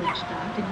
which started